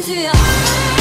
into you.